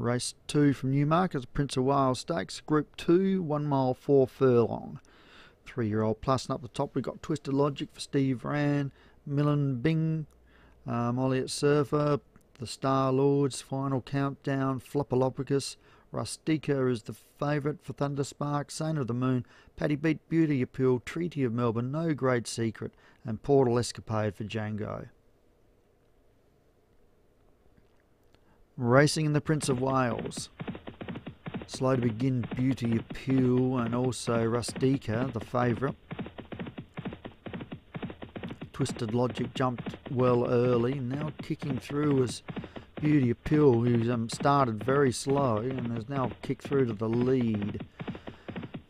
Race 2 from Newmarket, is Prince of Wales Stakes, Group 2, 1 mile 4 furlong. Three year old plus, and up the top we've got Twisted Logic for Steve Ran, Millen Bing, um, Elliot Surfer, the Star Lords, Final Countdown, Flopolopicus, Rustica is the favourite for Thunderspark, Saint of the Moon, Paddy Beat Beauty Appeal, Treaty of Melbourne, No Great Secret, and Portal Escapade for Django. Racing in the Prince of Wales. Slow to begin, Beauty Appeal, and also Rustica, the favourite. Twisted Logic jumped well early, now kicking through as Beauty Appeal, who's um, started very slow and has now kicked through to the lead.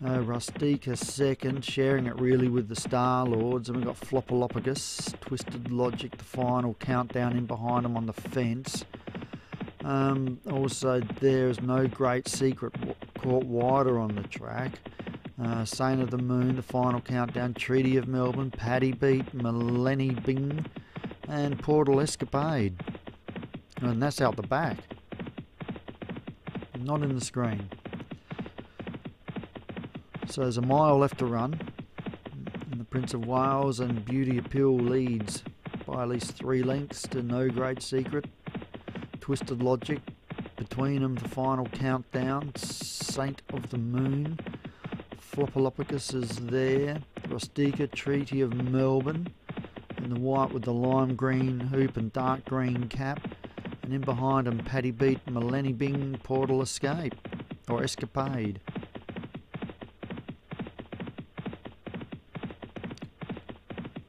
Uh, Rustica second, sharing it really with the Star Lords, and we've got Flopolopicus, Twisted Logic, the final countdown in behind them on the fence. Um, also, there's no great secret caught wider on the track. Uh, Saint of the Moon, the final countdown, Treaty of Melbourne, Paddy Beat, Millenny Bing, and Portal Escapade. And that's out the back. Not in the screen. So there's a mile left to run. And the Prince of Wales and Beauty Appeal leads by at least three lengths to No Great Secret. Twisted Logic. Between them, the final countdown. Saint of the Moon. Flopolopicus is there. Rustica Treaty of Melbourne. In the white with the lime green hoop and dark green cap. And in behind them, Paddy Beat, Millenny Bing, Portal Escape. Or Escapade.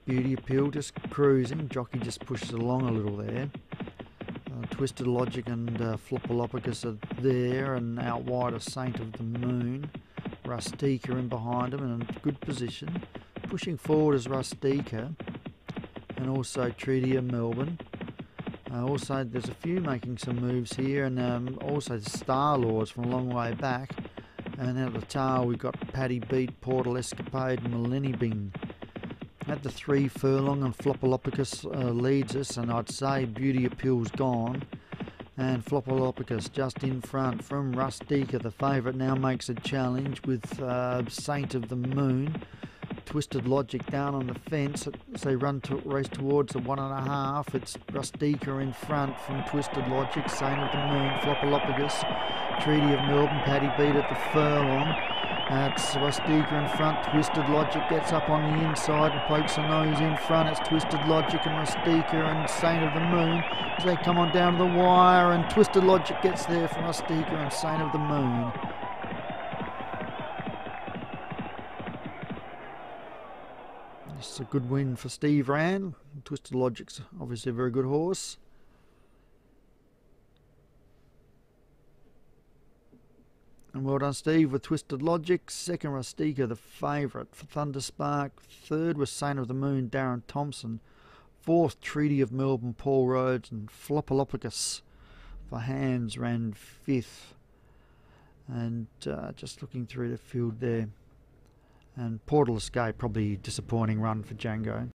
Beauty Appeal just cruising. Jockey just pushes along a little there. Twisted Logic and uh, Flopolopicus are there, and out wide a Saint of the Moon. Rustica in behind him in a good position. Pushing forward is Rustica, and also Treaty of Melbourne. Uh, also, there's a few making some moves here, and um, also Star Lords from a long way back. And at the tail, we've got Paddy Beat, Portal Escapade, and Millenny Bing. At the three furlong and Flopolopicus uh, leads us, and I'd say Beauty Appeal's gone. And Flopolopicus just in front from Rustica, the favourite, now makes a challenge with uh, Saint of the Moon. Twisted Logic down on the fence as they run to race towards the one and a half. It's Rustica in front from Twisted Logic, Saint of the Moon, Flopolopicus, Treaty of Melbourne, Paddy Beat at the furlong. That's Rustica in front. Twisted Logic gets up on the inside and pokes a nose in front. It's Twisted Logic and Rustica and Saint of the Moon as they come on down to the wire. And Twisted Logic gets there from Rustica and Saint of the Moon. It's a good win for Steve Ran. Twisted Logic's obviously a very good horse. And well done, Steve, with Twisted Logic. Second, Rustica, the favourite for Thunderspark. Third was Saint of the Moon, Darren Thompson. Fourth, Treaty of Melbourne, Paul Rhodes. And Flopolopicus for Hands ran fifth. And uh, just looking through the field there. And Portal Escape, probably disappointing run for Django.